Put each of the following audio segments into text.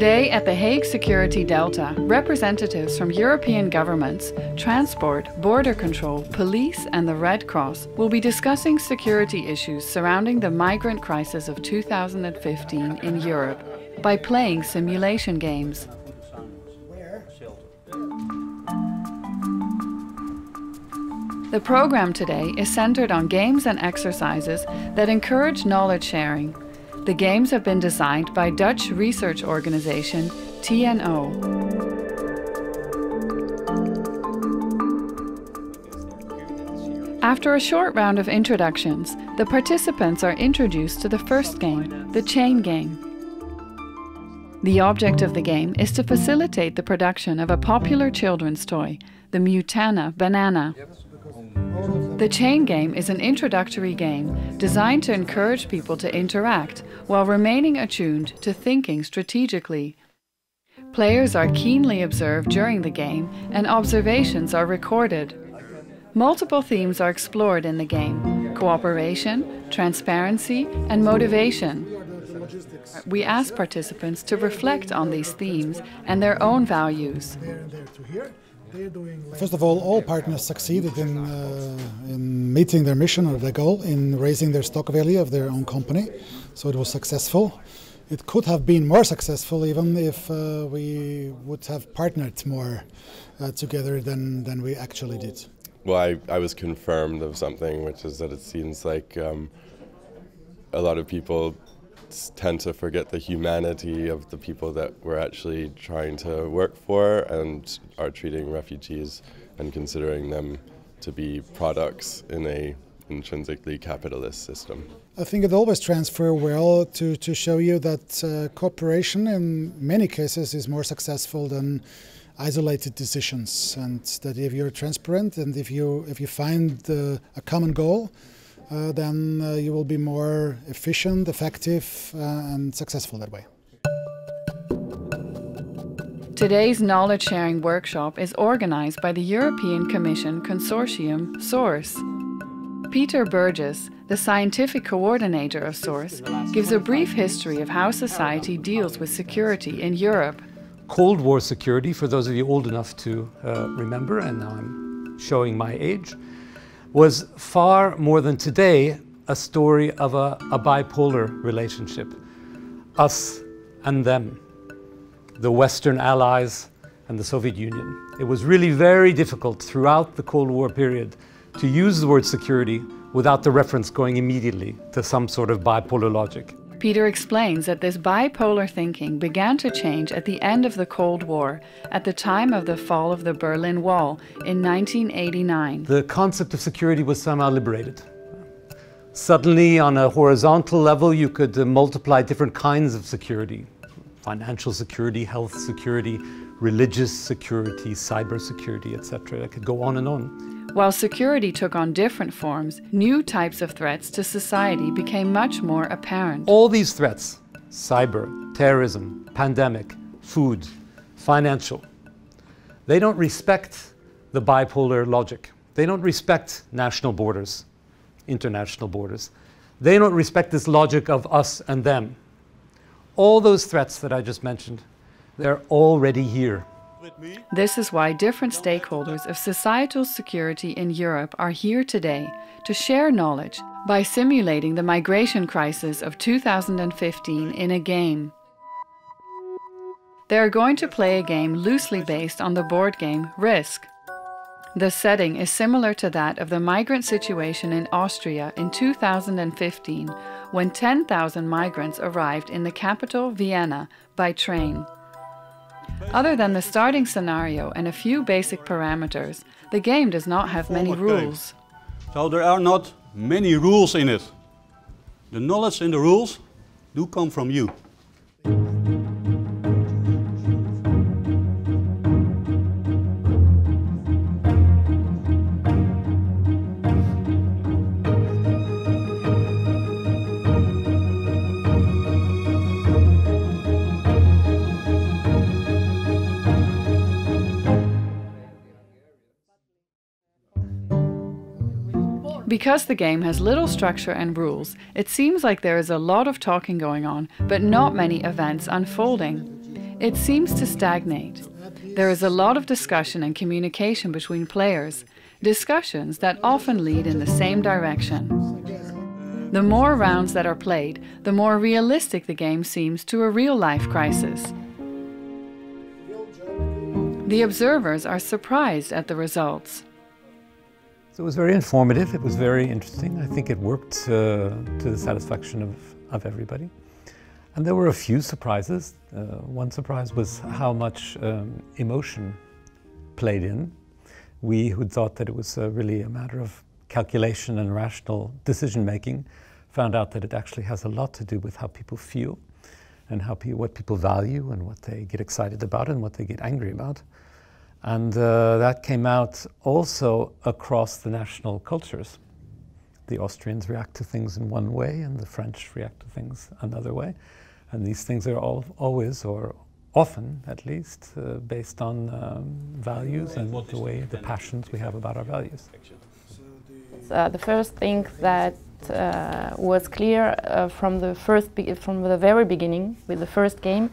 Today at the Hague Security Delta, representatives from European governments, transport, border control, police, and the Red Cross will be discussing security issues surrounding the migrant crisis of 2015 in Europe by playing simulation games. The program today is centered on games and exercises that encourage knowledge sharing the games have been designed by Dutch research organization TNO. After a short round of introductions, the participants are introduced to the first game, the chain game. The object of the game is to facilitate the production of a popular children's toy, the Mutana banana. The chain game is an introductory game designed to encourage people to interact while remaining attuned to thinking strategically. Players are keenly observed during the game and observations are recorded. Multiple themes are explored in the game cooperation, transparency, and motivation. We ask participants to reflect on these themes and their own values. First of all, all partners succeeded in, uh, in meeting their mission or their goal in raising their stock value of their own company. So it was successful. It could have been more successful even if uh, we would have partnered more uh, together than, than we actually did. Well, I, I was confirmed of something, which is that it seems like um, a lot of people tend to forget the humanity of the people that we're actually trying to work for and are treating refugees and considering them to be products in a intrinsically capitalist system. I think it always transfers well to, to show you that uh, cooperation in many cases is more successful than isolated decisions and that if you're transparent and if you if you find uh, a common goal then uh, you will be more efficient, effective, uh, and successful that way. Today's knowledge sharing workshop is organized by the European Commission consortium SOURCE. Peter Burgess, the scientific coordinator of SOURCE, gives a brief history of how society deals with security in Europe. Cold War security, for those of you old enough to uh, remember, and now I'm showing my age, was far more than today a story of a, a bipolar relationship. Us and them, the Western allies and the Soviet Union. It was really very difficult throughout the Cold War period to use the word security without the reference going immediately to some sort of bipolar logic. Peter explains that this bipolar thinking began to change at the end of the Cold War, at the time of the fall of the Berlin Wall in 1989. The concept of security was somehow liberated. Suddenly, on a horizontal level, you could uh, multiply different kinds of security financial security, health security, religious security, cyber security, etc. I could go on and on. While security took on different forms, new types of threats to society became much more apparent. All these threats cyber, terrorism, pandemic, food, financial they don't respect the bipolar logic. They don't respect national borders, international borders. They don't respect this logic of us and them. All those threats that I just mentioned, they're already here. This is why different stakeholders of societal security in Europe are here today to share knowledge by simulating the migration crisis of 2015 in a game. They are going to play a game loosely based on the board game Risk. The setting is similar to that of the migrant situation in Austria in 2015 when 10,000 migrants arrived in the capital, Vienna, by train. Other than the starting scenario and a few basic parameters, the game does not have many rules. So there are not many rules in it. The knowledge and the rules do come from you. Because the game has little structure and rules, it seems like there is a lot of talking going on, but not many events unfolding. it seems to stagnate. There is a lot of discussion and communication between players, discussions that often lead in the same direction. The more rounds that are played, the more realistic the game seems to a real life crisis. The observers are surprised at the results. It was very informative, it was very interesting. I think it worked uh, to the satisfaction of, of everybody. And there were a few surprises. Uh, one surprise was how much um, emotion played in. We who thought that it was uh, really a matter of calculation and rational decision making found out that it actually has a lot to do with how people feel and how pe what people value and what they get excited about and what they get angry about. And uh, that came out also across the national cultures. The Austrians react to things in one way and the French react to things another way. And these things are all, always, or often at least, uh, based on um, values and the way, the passions we have about our values. Uh, the first thing that uh, was clear uh, from the first from the very beginning with the first game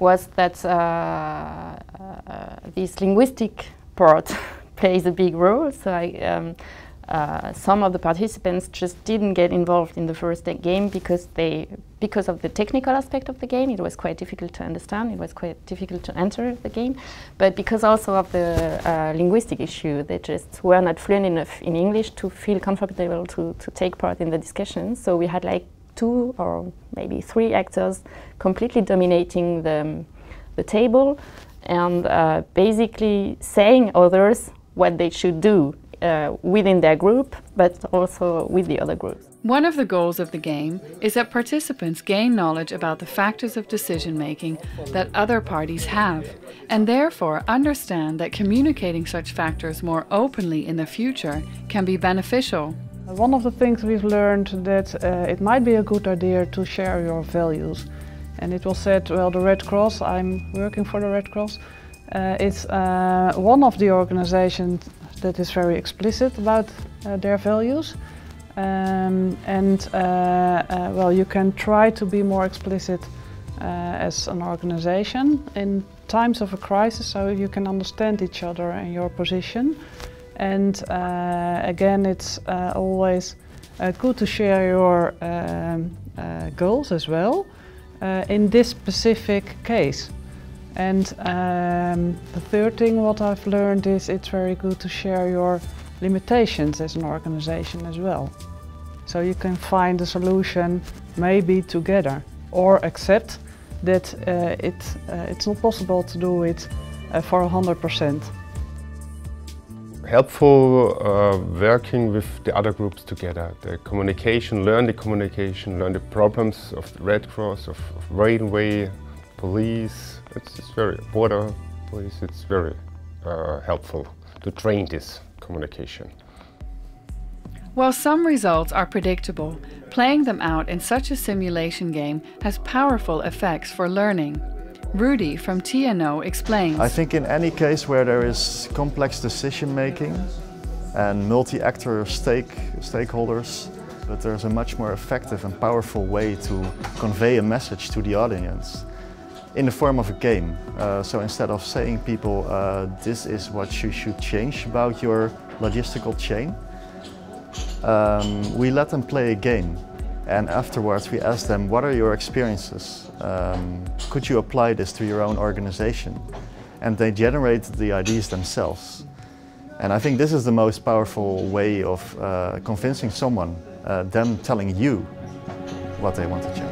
was that uh, uh, this linguistic part plays a big role. So I, um, uh, some of the participants just didn't get involved in the first game because they because of the technical aspect of the game. It was quite difficult to understand. It was quite difficult to enter the game. But because also of the uh, linguistic issue they just were not fluent enough in English to feel comfortable to, to take part in the discussion. So we had like two or maybe three actors completely dominating the, the table and uh, basically saying others what they should do uh, within their group, but also with the other groups. One of the goals of the game is that participants gain knowledge about the factors of decision making that other parties have, and therefore understand that communicating such factors more openly in the future can be beneficial. One of the things we've learned that uh, it might be a good idea to share your values. And it was said, well, the Red Cross, I'm working for the Red Cross, uh, it's uh, one of the organizations that is very explicit about uh, their values. Um, and uh, uh, well, you can try to be more explicit as an organization in times of a crisis so you can understand each other and your position. And again, it's always good to share your um, goals as well in this specific case. And um, the third thing what I've learned is it's very good to share your limitations as an organization as well. So you can find a solution maybe together or accept that uh, it, uh, it's not possible to do it uh, for 100%. Helpful uh, working with the other groups together. The communication, learn the communication, learn the problems of the Red Cross, of, of railway, police, it's, it's very, border police, it's very uh, helpful to train this communication. While some results are predictable, playing them out in such a simulation game has powerful effects for learning. Rudy from TNO explains. I think in any case where there is complex decision making and multi-actor stake, stakeholders, that there's a much more effective and powerful way to convey a message to the audience in the form of a game. Uh, so instead of saying people, uh, this is what you should change about your logistical chain, um, we let them play a game. And afterwards we ask them, what are your experiences? Um, could you apply this to your own organization? And they generate the ideas themselves. And I think this is the most powerful way of uh, convincing someone, uh, them telling you what they want to change.